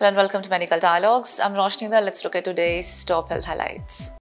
And welcome to Medical Dialogues. I'm Roshni. Let's look at today's top health highlights.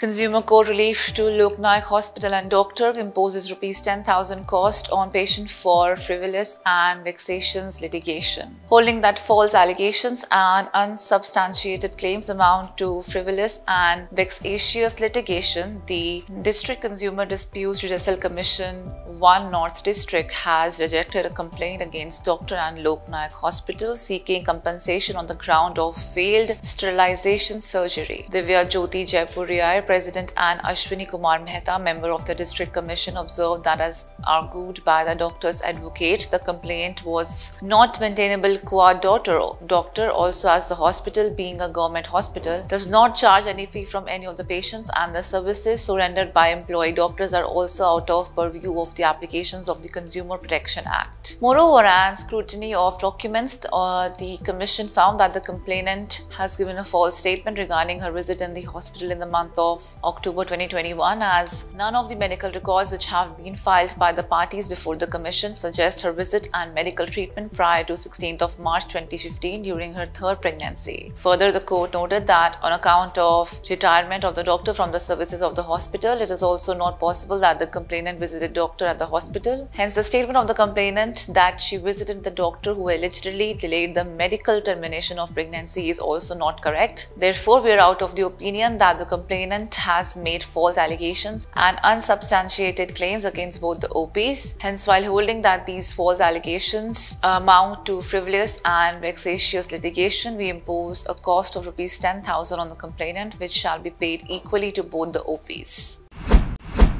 Consumer Court relief to Lok Nayak Hospital and doctor imposes rupees 10,000 cost on patient for frivolous and vexatious litigation. Holding that false allegations and unsubstantiated claims amount to frivolous and vexatious litigation, the District Consumer Disputes Judicial Commission 1 North District has rejected a complaint against Dr. and Lok Nayak Hospital seeking compensation on the ground of failed sterilization surgery. Divya Jyoti Jaipuriar, President and Ashwini Kumar Mehta, member of the District Commission, observed that as argued by the doctor's advocate, the complaint was not maintainable qua doctor. Doctor also as the hospital being a government hospital does not charge any fee from any of the patients and the services so rendered by employee doctors are also out of purview of the applications of the Consumer Protection Act. Moreover, on scrutiny of documents, uh, the commission found that the complainant has given a false statement regarding her visit in the hospital in the month of October 2021 as none of the medical records which have been filed by the parties before the commission suggest her visit and medical treatment prior to 16th of March 2015 during her third pregnancy. Further, the court noted that on account of retirement of the doctor from the services of the hospital, it is also not possible that the complainant visited doctor at the hospital. Hence, the statement of the complainant that she visited the doctor who allegedly delayed the medical termination of pregnancy is also not correct. Therefore, we are out of the opinion that the complainant has made false allegations and unsubstantiated claims against both the OPs. Hence, while holding that these false allegations amount to frivolous and vexatious litigation, we impose a cost of rupees 10,000 on the complainant, which shall be paid equally to both the OPs.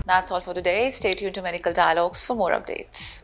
That's all for today. Stay tuned to Medical Dialogues for more updates.